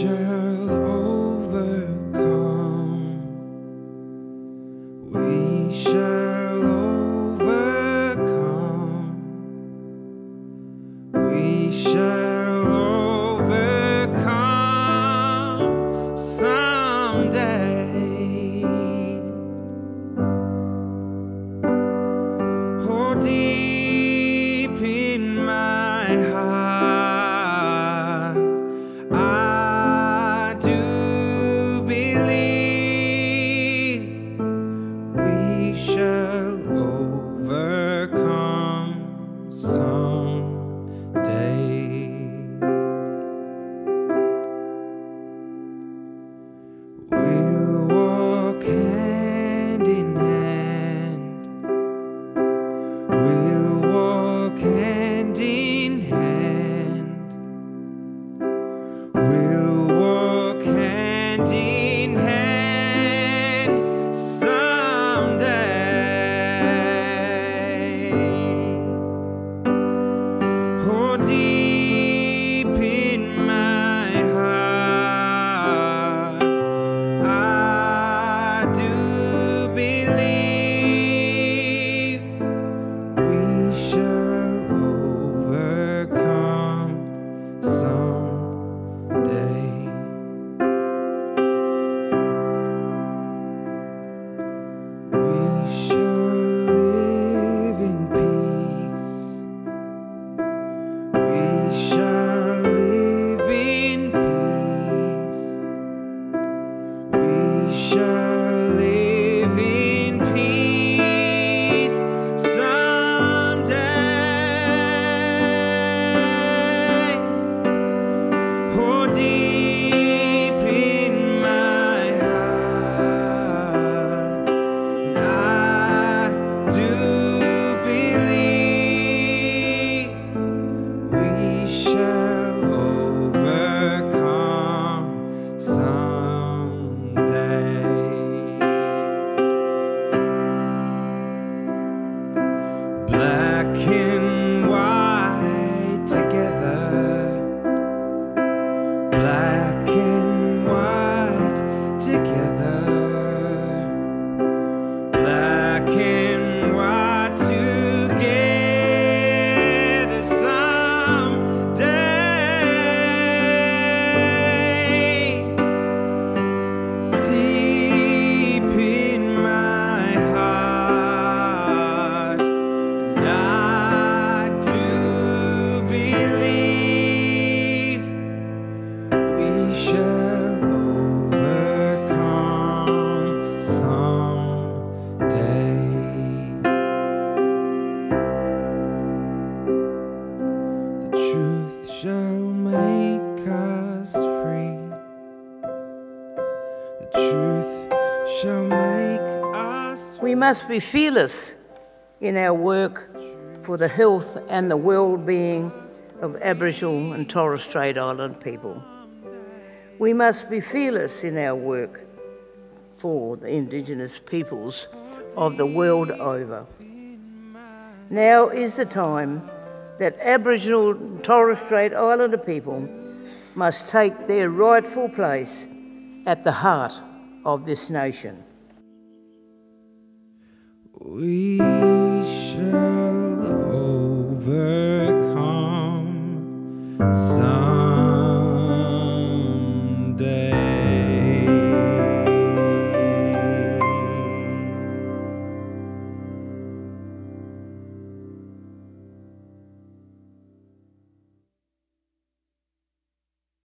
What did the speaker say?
shall overcome. We shall overcome. We shall overcome someday. Oh, deep truth shall make us free. The truth shall make us We must be fearless in our work for the health and the well-being of Aboriginal and Torres Strait Island people. We must be fearless in our work for the Indigenous peoples of the world over. Now is the time that Aboriginal and Torres Strait Islander people must take their rightful place at the heart of this nation. We shall overcome some